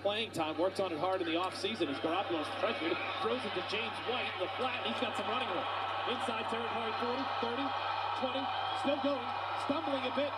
Playing time, worked on it hard in the offseason as Garoppolo's pressured, throws it to James White in the flat, he's got some running room. Inside territory, 40, 30, 20, still going, stumbling a bit.